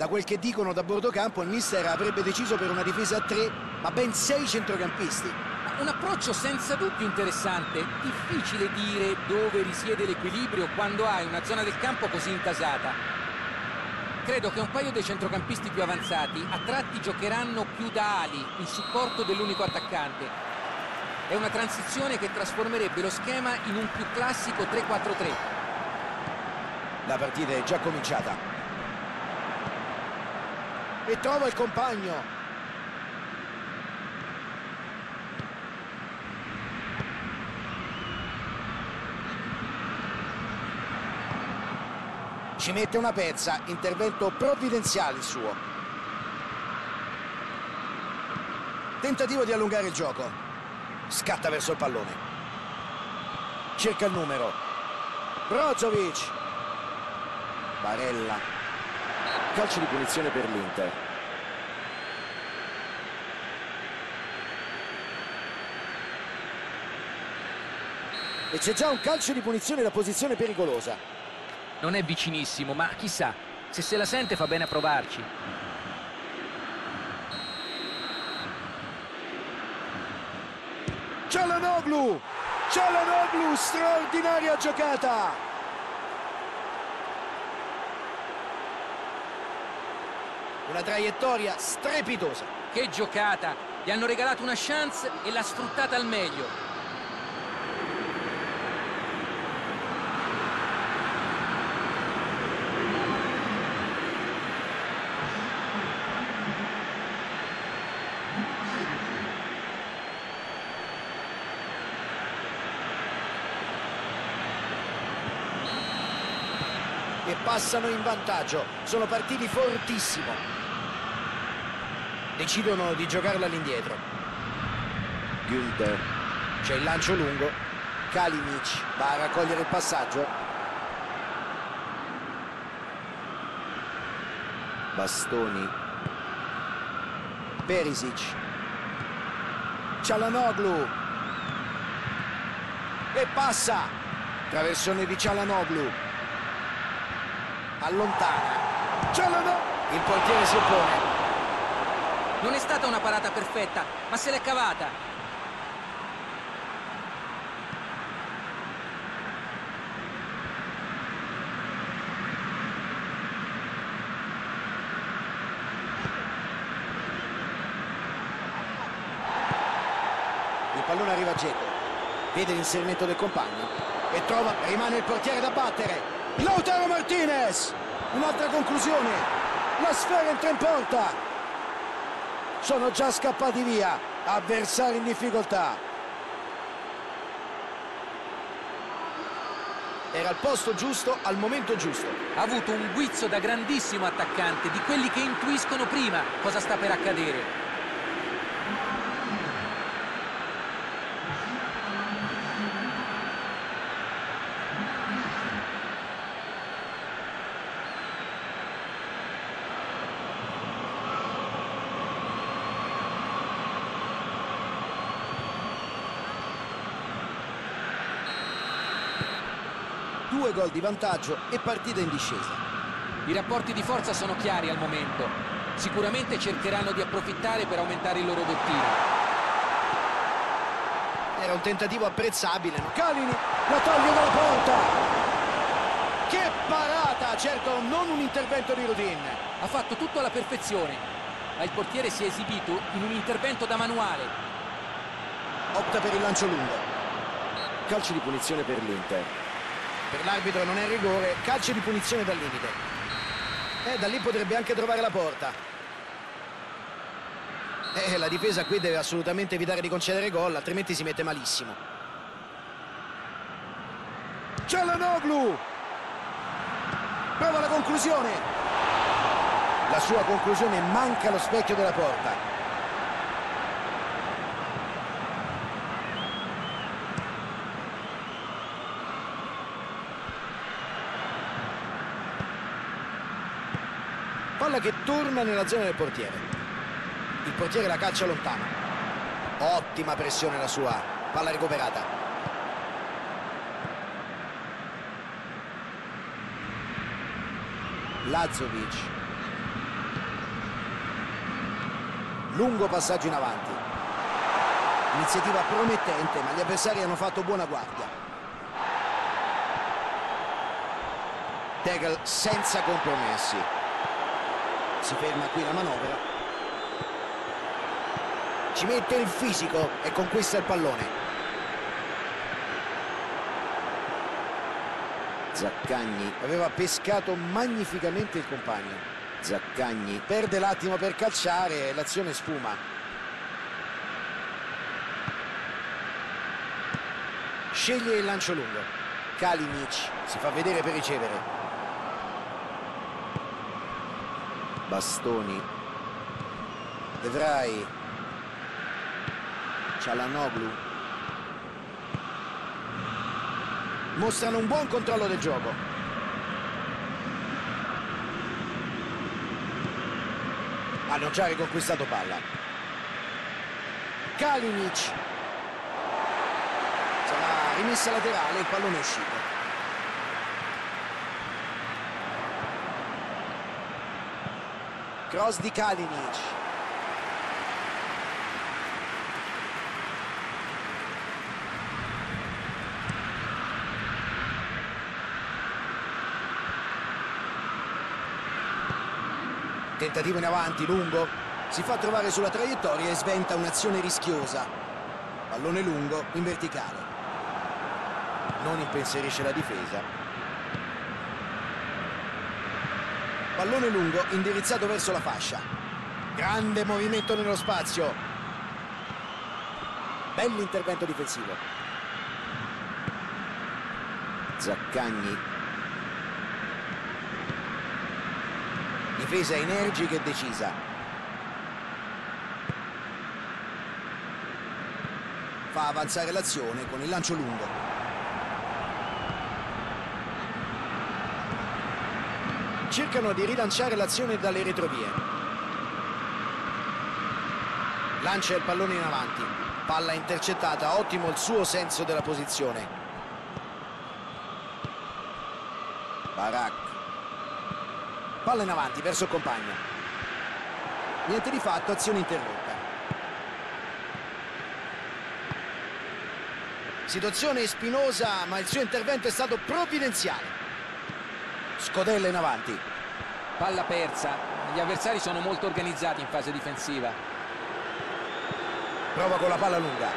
Da quel che dicono da bordo campo, il mister avrebbe deciso per una difesa a tre, ma ben sei centrocampisti. Un approccio senza dubbio interessante. Difficile dire dove risiede l'equilibrio quando hai una zona del campo così intasata. Credo che un paio dei centrocampisti più avanzati a tratti giocheranno più da ali in supporto dell'unico attaccante. È una transizione che trasformerebbe lo schema in un più classico 3-4-3. La partita è già cominciata. E trova il compagno. Ci mette una pezza, intervento provvidenziale il suo. Tentativo di allungare il gioco. Scatta verso il pallone. Cerca il numero. Brozovic. Barella. Calcio di punizione per l'Inter. E c'è già un calcio di punizione da posizione pericolosa. Non è vicinissimo, ma chissà, se se la sente fa bene a provarci. Cialanoglu! Cialanoglu, straordinaria giocata! Una traiettoria strepitosa. Che giocata! Gli hanno regalato una chance e l'ha sfruttata al meglio. Passano in vantaggio. Sono partiti fortissimo. Decidono di giocarla all'indietro. Günther. C'è il lancio lungo. Kalinic va a raccogliere il passaggio. Bastoni. Perisic. Cialanoglu. E passa. Traversone di Cialanoglu allontana. Il portiere si oppone. Non è stata una parata perfetta, ma se l'è cavata. il pallone arriva a Geco. Vede l'inserimento del compagno. E trova rimane il portiere da battere Lautaro Martinez. Un'altra conclusione. La sfera entra in porta. Sono già scappati via. Avversari in difficoltà. Era al posto giusto al momento giusto. Ha avuto un guizzo da grandissimo attaccante, di quelli che intuiscono prima cosa sta per accadere. Due gol di vantaggio e partita in discesa I rapporti di forza sono chiari al momento. Sicuramente cercheranno di approfittare per aumentare il loro bottino. era un tentativo apprezzabile no? Calini la toglie dalla porta che parata certo non un intervento di routine Ha fatto tutto alla perfezione, ma il portiere si è esibito in un intervento da manuale. opta per il lancio lungo calcio di punizione per l'Inter per l'arbitro non è rigore calcio di punizione dal limite. E da lì potrebbe anche trovare la porta. E la difesa qui deve assolutamente evitare di concedere gol altrimenti si mette malissimo. Cialanoglu! Prova la conclusione. La sua conclusione manca allo specchio della porta che torna nella zona del portiere il portiere la caccia lontano ottima pressione la sua palla recuperata Lazovic Lungo passaggio in avanti. Iniziativa promettente, ma gli avversari hanno fatto buona guardia. Tegel senza compromessi. Si ferma qui la manovra. Ci mette il fisico e conquista il pallone. Zaccagni aveva pescato magnificamente il compagno. Zaccagni perde l'attimo per calciare e l'azione sfuma. Sceglie il lancio lungo. Kalinic si fa vedere per ricevere. Bastoni. De Vrij. Cialanoglu. Mostrano un buon controllo del gioco. Hanno già riconquistato palla. Kalinic. Sarà rimessa laterale, il pallone è uscito. Cross di Kalinic. Tentativo in avanti, lungo. Si fa trovare sulla traiettoria e sventa un'azione rischiosa. Pallone lungo in verticale. Non impensierisce la difesa. Pallone lungo indirizzato verso la fascia. Grande movimento nello spazio. Bell'intervento difensivo. Zaccagni. Difesa energica e decisa. Fa avanzare l'azione con il lancio lungo. Cercano di rilanciare l'azione dalle retrovie. Lancia il pallone in avanti, palla intercettata, ottimo il suo senso della posizione. Barak. Palla in avanti verso il compagno. Niente di fatto, azione interrotta. Situazione spinosa, ma il suo intervento è stato provvidenziale. Scodella in avanti. Palla persa. Gli avversari sono molto organizzati in fase difensiva. Prova con la palla lunga.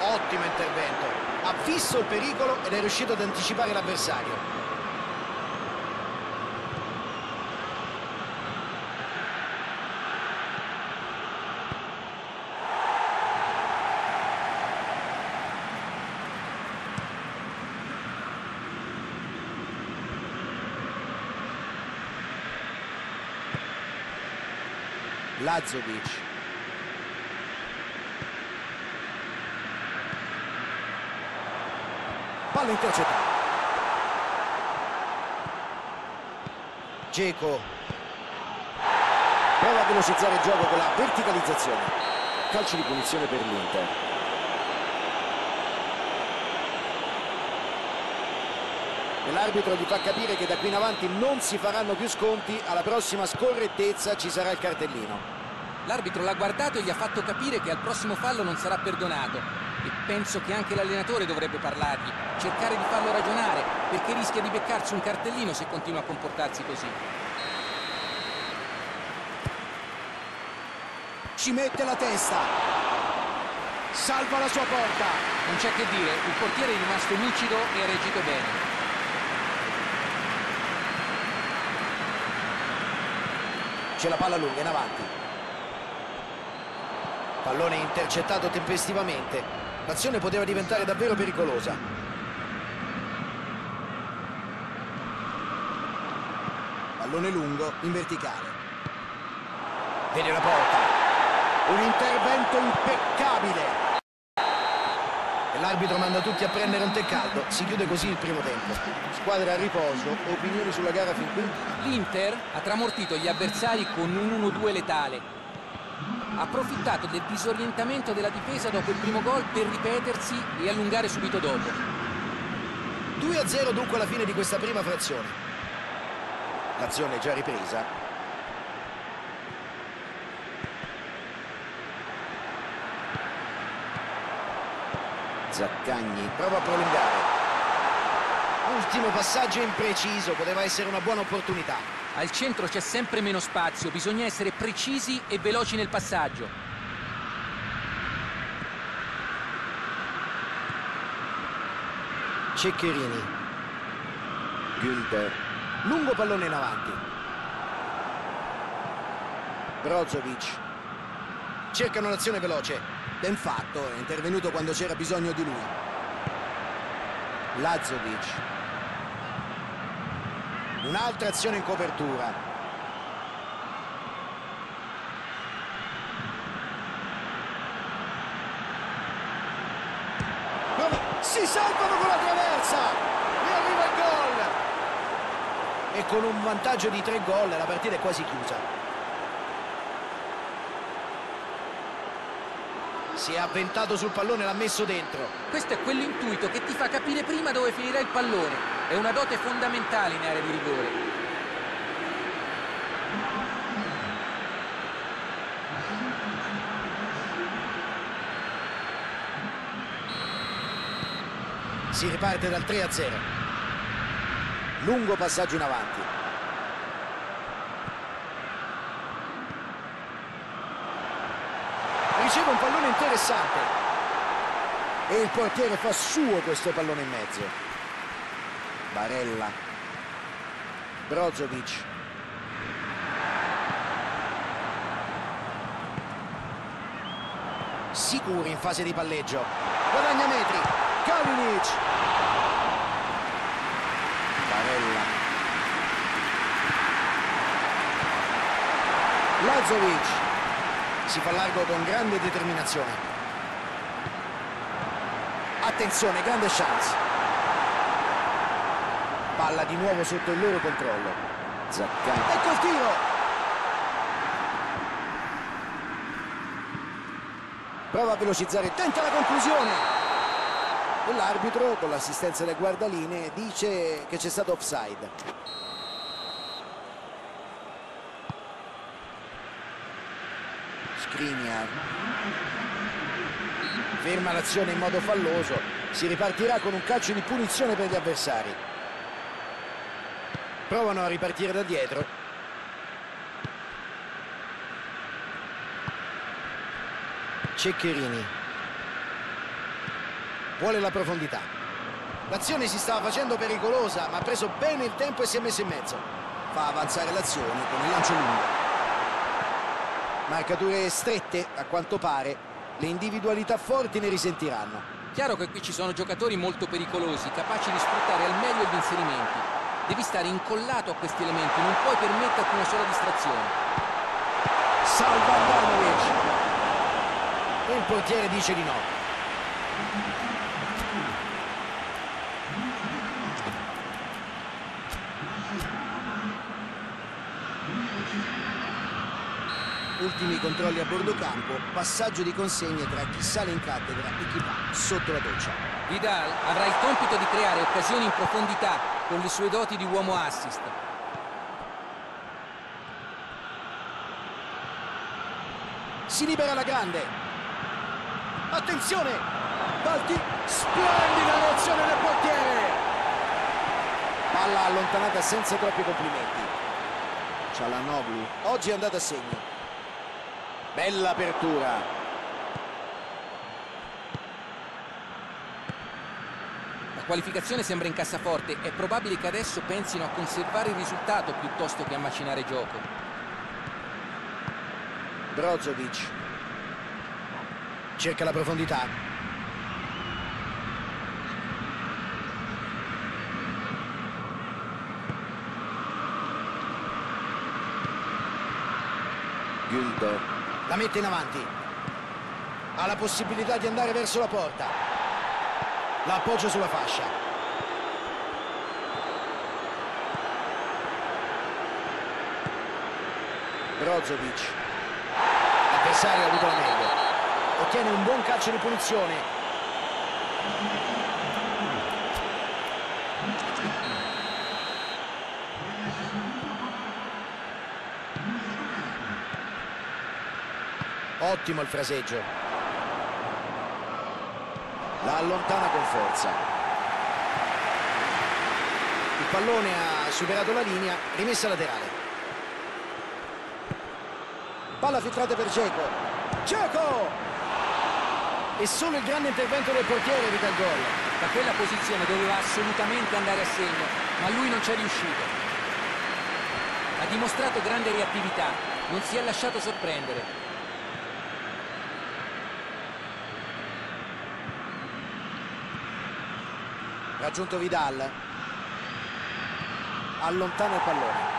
Ottimo intervento. Ha visto il pericolo ed è riuscito ad anticipare l'avversario. Lazovic. Palla intercettata. Geco. Prova a velocizzare il gioco con la verticalizzazione. Calcio di punizione per l'Inter. L'arbitro gli fa capire che da qui in avanti non si faranno più sconti, alla prossima scorrettezza ci sarà il cartellino. L'arbitro l'ha guardato e gli ha fatto capire che al prossimo fallo non sarà perdonato. E penso che anche l'allenatore dovrebbe parlargli, cercare di farlo ragionare, perché rischia di beccarsi un cartellino se continua a comportarsi così. Ci mette la testa. Salva la sua porta. Non c'è che dire, il portiere è rimasto lucido e ha reagito bene. C'è la palla lunga in avanti. Pallone intercettato tempestivamente. L'azione poteva diventare davvero pericolosa. Pallone lungo in verticale. Vede la porta. Un intervento impeccabile. E l'arbitro manda tutti a prendere un tè caldo. Si chiude così il primo tempo. Squadra a riposo. Opinioni sulla gara fin qui? L'Inter ha tramortito gli avversari con un 1-2 letale approfittato del disorientamento della difesa dopo il primo gol per ripetersi e allungare subito dopo. 2-0 dunque alla fine di questa prima frazione. L'azione già ripresa. Zaccagni prova a prolungare. Ultimo passaggio impreciso, poteva essere una buona opportunità. Al centro c'è sempre meno spazio, bisogna essere precisi e veloci nel passaggio. Ceccherini. Günther. Lungo pallone in avanti. Brozovic. Cercano l'azione veloce. Ben fatto, è intervenuto quando c'era bisogno di lui. Lazovic. Un'altra azione in copertura. Si salvano con la traversa! E arriva il gol! E con un vantaggio di tre gol la partita è quasi chiusa. Si è avventato sul pallone l'ha messo dentro. Questo è quell'intuito che ti fa capire prima dove finirà il pallone. È una dote fondamentale in area di rigore. Si riparte dal 3 a 0. Lungo passaggio in avanti. Riceve un pallone interessante. E il portiere fa suo questo pallone in mezzo. Barella. Brozovic. Sicuri in fase di palleggio. Guadagna metri. Kalinic. Barella. Lazovic. Si fa largo con grande determinazione. Attenzione, grande chance. Palla di nuovo sotto il loro controllo. Zaccagni. Ecco il tiro. Prova a velocizzare, tenta la conclusione. E l'arbitro, con l'assistenza del guardaline, dice che c'è stato offside. Skriniar. Ferma l'azione in modo falloso. Si ripartirà con un calcio di punizione per gli avversari. Provano a ripartire da dietro. Ceccherini. Vuole la profondità. L'azione si stava facendo pericolosa, ma ha preso bene il tempo e si è messo in mezzo. Fa avanzare l'azione con il lancio lungo. Marcature strette, a quanto pare. Le individualità forti ne risentiranno. Chiaro che qui ci sono giocatori molto pericolosi, capaci di sfruttare al meglio gli inserimenti. Devi stare incollato a questi elementi, non puoi permetterti una sola distrazione. Salva Andanovic. Il portiere dice di no. Ultimi controlli a bordo campo, passaggio di consegne tra chi sale in cattedra e chi va sotto la doccia. Vidal avrà il compito di creare occasioni in profondità con le sue doti di uomo assist. Si libera la grande. Attenzione! Balti, splendida reazione del portiere! Palla allontanata senza troppi complimenti. Cialanoglu, oggi è andata a segno. Bella apertura. La qualificazione sembra in cassaforte, è probabile che adesso pensino a conservare il risultato piuttosto che a macinare gioco. Brozovic. Cerca la profondità. Günther. La mette in avanti. Ha la possibilità di andare verso la porta. La appoggia sulla fascia. Brozovic. L'avversario ha avuto la meglio. Ottiene un buon calcio di punizione. Ottimo il fraseggio. allontana con forza. Il pallone ha superato la linea, rimessa laterale. Palla filtrata per Geco. Geco! E solo il grande intervento del portiere evita il gol. Da quella posizione doveva assolutamente andare a segno, ma lui non c'è riuscito. Ha dimostrato grande reattività, non si è lasciato sorprendere. Raggiunto Vidal. Allontana il pallone.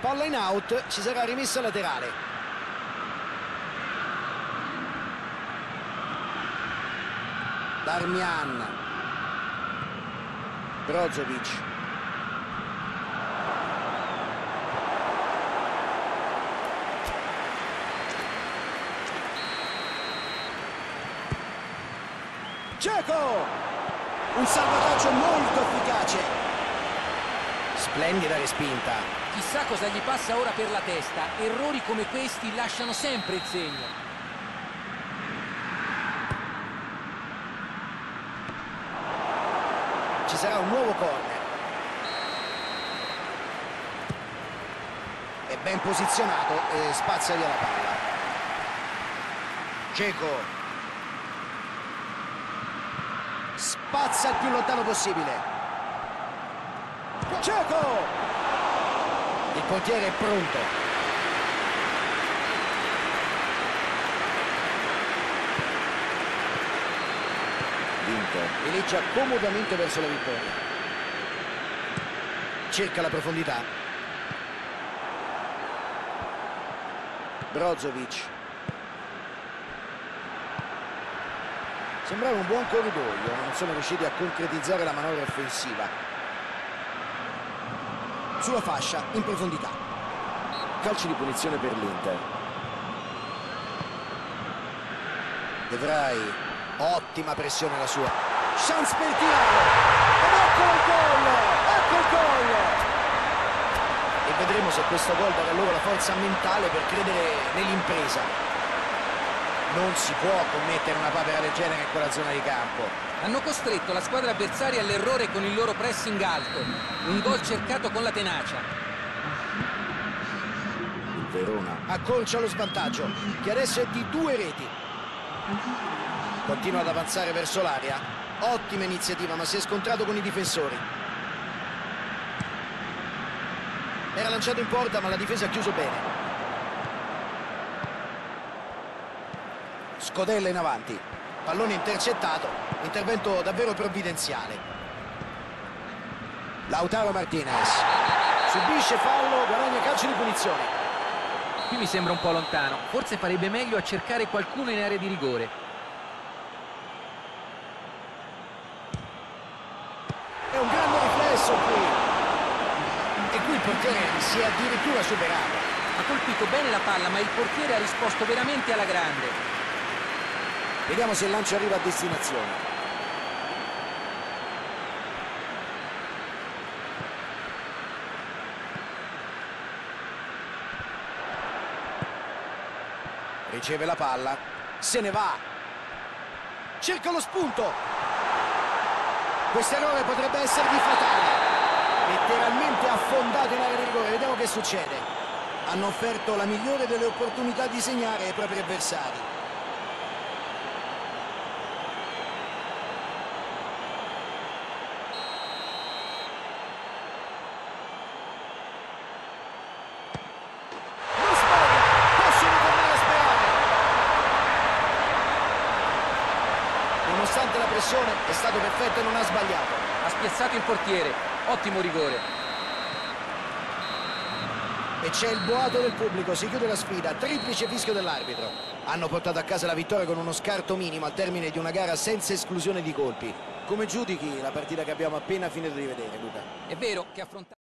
Palla in out, ci sarà rimessa laterale. Darmian. Brozovic. Ceco! Un salvataggio molto efficace. Splendida respinta. Chissà cosa gli passa ora per la testa. Errori come questi lasciano sempre il segno. Ci sarà un nuovo corner. È ben posizionato e spazia via la palla. Ceco. Spazza il più lontano possibile. Ceco! Il portiere è pronto. L'Inter eleggia comodamente verso la vittoria. Cerca la profondità. Brozovic. Sembrava un buon corridoio, non sono riusciti a concretizzare la manovra offensiva. Sulla fascia, in profondità. Calcio di punizione per l'Inter. De Vrij, ottima pressione la sua. Chance per tirare. Ed ecco il gol! Ecco il gol! E vedremo se questo gol darà loro la forza mentale per credere nell'impresa. Non si può commettere una papera del genere in quella zona di campo. Hanno costretto la squadra avversaria all'errore con il loro pressing alto. Un gol cercato con la tenacia. Verona accorcia lo svantaggio, che adesso è di due reti. Continua ad avanzare verso l'area. Ottima iniziativa, ma si è scontrato con i difensori. Era lanciato in porta, ma la difesa ha chiuso bene. Scodella in avanti. Pallone intercettato. Intervento davvero provvidenziale. Lautaro Martinez. Subisce fallo, guadagna calcio di punizione. Qui mi sembra un po' lontano. Forse farebbe meglio a cercare qualcuno in area di rigore. È un grande riflesso qui. E qui il portiere si è addirittura superato. Ha colpito bene la palla, ma il portiere ha risposto veramente alla grande. Vediamo se il lancio arriva a destinazione. Riceve la palla, se ne va. Cerca lo spunto. Questo errore potrebbe essergli fatale. Letteralmente affondato in area di rigore. Vediamo che succede. Hanno offerto la migliore delle opportunità di segnare ai propri avversari. Non sbaglia, possono tornare a sperare. Nonostante la pressione è stato perfetto e non ha sbagliato. Ha spiazzato il portiere. Ottimo rigore. E c'è il boato del pubblico, si chiude la sfida, triplice fischio dell'arbitro. Hanno portato a casa la vittoria con uno scarto minimo al termine di una gara senza esclusione di colpi. Come giudichi la partita che abbiamo appena finito di vedere, Luca? È vero che affrontare...